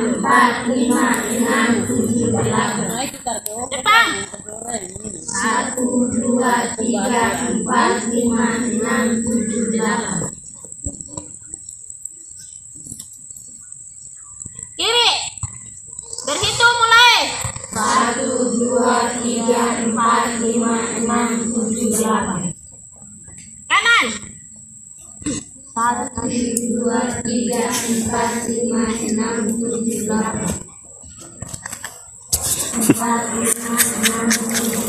empat, lima, enam, tujuh, delapan. Depan. Satu, dua, tiga, empat, lima, enam, tujuh, delapan. Kiri. Berhitung mulai. Satu, dua, tiga, empat, lima, enam, tujuh, delapan. Satu, dua, tiga, empat, lima, enam, tujuh, delapan. Empat, lima, enam, tujuh,